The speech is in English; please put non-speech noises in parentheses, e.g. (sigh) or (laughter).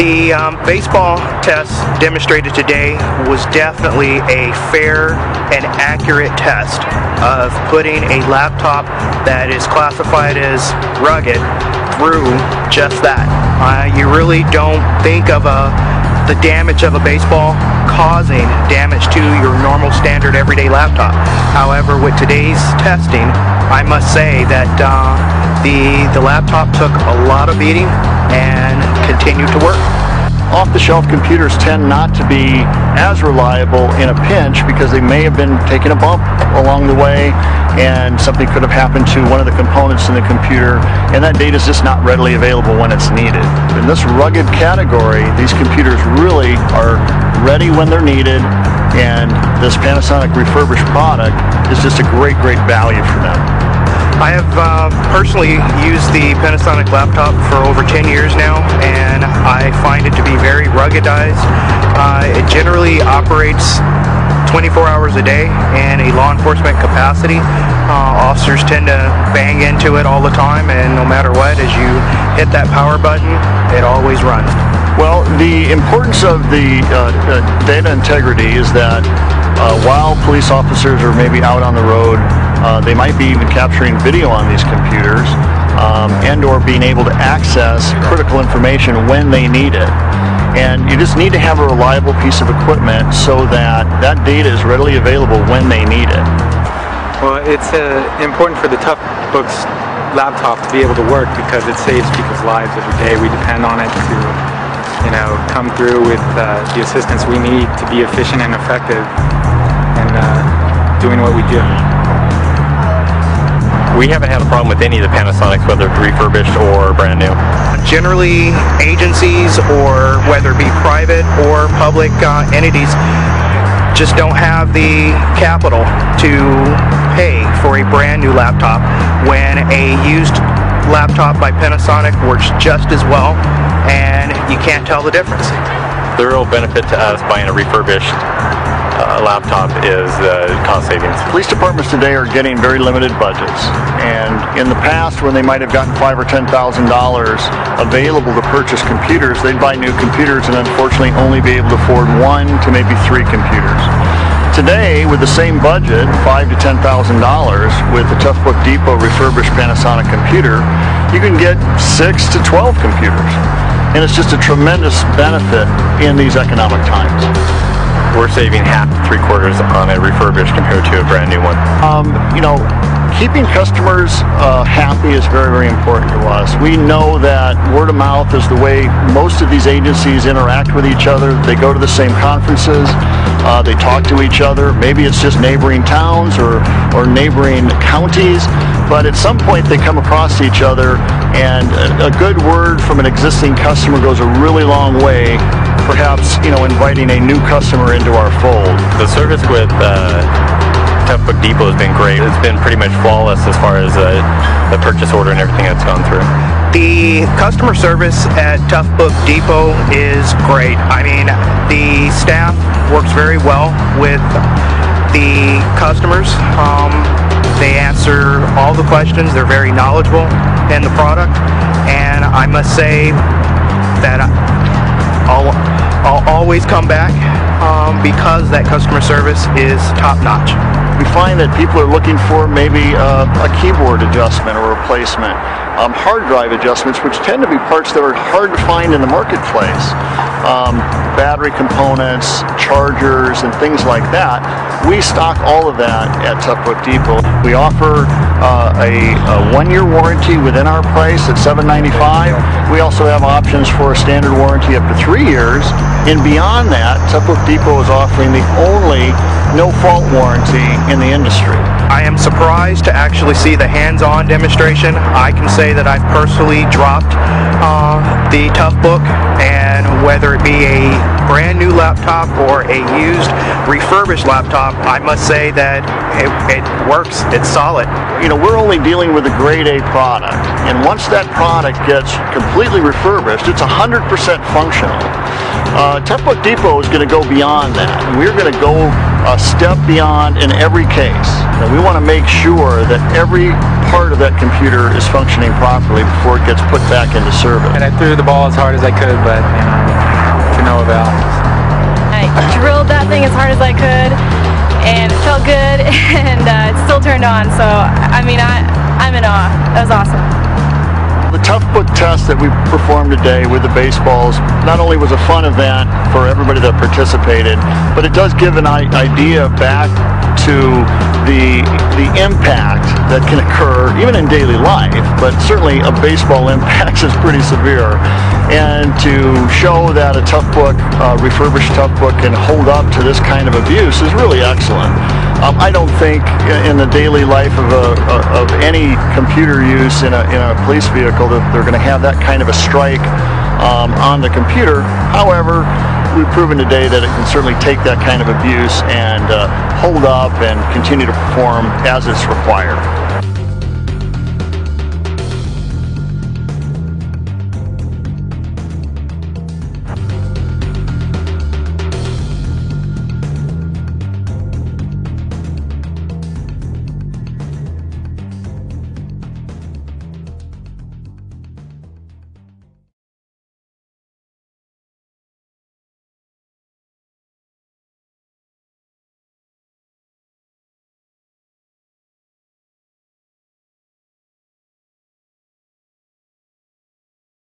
The um, baseball test demonstrated today was definitely a fair and accurate test of putting a laptop that is classified as rugged through just that. Uh, you really don't think of a, the damage of a baseball causing damage to your normal standard everyday laptop. However, with today's testing, I must say that uh, the, the laptop took a lot of beating and continue to work off-the-shelf computers tend not to be as reliable in a pinch because they may have been taking a bump along the way and something could have happened to one of the components in the computer and that data is just not readily available when it's needed. In this rugged category, these computers really are ready when they're needed and this Panasonic refurbished product is just a great, great value for them. I have uh, personally used the Panasonic laptop for over 10 years now and I find it to be very ruggedized. Uh, it generally operates 24 hours a day in a law enforcement capacity. Uh, officers tend to bang into it all the time and no matter what, as you hit that power button, it always runs. Well, the importance of the uh, uh, data integrity is that uh, while police officers are maybe out on the road uh, they might be even capturing video on these computers um, and or being able to access critical information when they need it. And you just need to have a reliable piece of equipment so that that data is readily available when they need it. Well, it's uh, important for the Toughbooks laptop to be able to work because it saves people's lives every day. We depend on it to, you know, come through with uh, the assistance we need to be efficient and effective in uh, doing what we do. We haven't had a problem with any of the Panasonics, whether refurbished or brand new. Generally, agencies or whether it be private or public uh, entities just don't have the capital to pay for a brand new laptop when a used laptop by Panasonic works just as well and you can't tell the difference. The real benefit to us buying a refurbished uh, laptop is uh, cost savings. Police departments today are getting very limited budgets, and in the past, when they might have gotten five or ten thousand dollars available to purchase computers, they'd buy new computers and unfortunately only be able to afford one to maybe three computers. Today, with the same budget, five to ten thousand dollars, with the Toughbook Depot refurbished Panasonic computer, you can get six to twelve computers, and it's just a tremendous benefit in these economic times we're saving half to three quarters on a refurbished compared to a brand new one. Um, you know, keeping customers uh, happy is very, very important to us. We know that word of mouth is the way most of these agencies interact with each other. They go to the same conferences, uh, they talk to each other. Maybe it's just neighboring towns or, or neighboring counties, but at some point they come across each other and a, a good word from an existing customer goes a really long way perhaps you know inviting a new customer into our fold. The service with uh, Toughbook Depot has been great. It's been pretty much flawless as far as uh, the purchase order and everything that's gone through. The customer service at Toughbook Depot is great. I mean, the staff works very well with the customers. Um, they answer all the questions. They're very knowledgeable in the product, and I must say that I'll, I'll always come back um, because that customer service is top notch. We find that people are looking for maybe uh, a keyboard adjustment or replacement, um, hard drive adjustments, which tend to be parts that are hard to find in the marketplace. Um, battery components, chargers, and things like that. We stock all of that at Toughbook Depot. We offer uh, a, a one-year warranty within our price at $7.95. We also have options for a standard warranty up to three years. And beyond that, Toughbook Depot is offering the only no-fault warranty in the industry. I am surprised to actually see the hands-on demonstration. I can say that I've personally dropped uh, the Toughbook and whether it be a brand new laptop or a used refurbished laptop, I must say that it, it works. It's solid. You know, we're only dealing with a grade A product, and once that product gets completely refurbished, it's 100% functional. Uh, Toughbook Depot is going to go beyond that. We're going to go a step beyond in every case. And we want to make sure that every part of that computer is functioning properly before it gets put back into service. And I threw the ball as hard as I could, but you know, to no avail. I drilled that thing as hard as I could, and it felt good, (laughs) and uh, it still turned on. So I mean, I I'm in awe. That was awesome. The Tough Book test that we performed today with the baseballs not only was a fun event for everybody that participated, but it does give an idea back to the the impact that can occur even in daily life, but certainly a baseball (laughs) impact is pretty severe. And to show that a tough book, uh, refurbished tough book, can hold up to this kind of abuse is really excellent. Um, I don't think in the daily life of, a, of any computer use in a, in a police vehicle that they're going to have that kind of a strike um, on the computer. However, we've proven today that it can certainly take that kind of abuse and uh, hold up and continue to perform as it's required.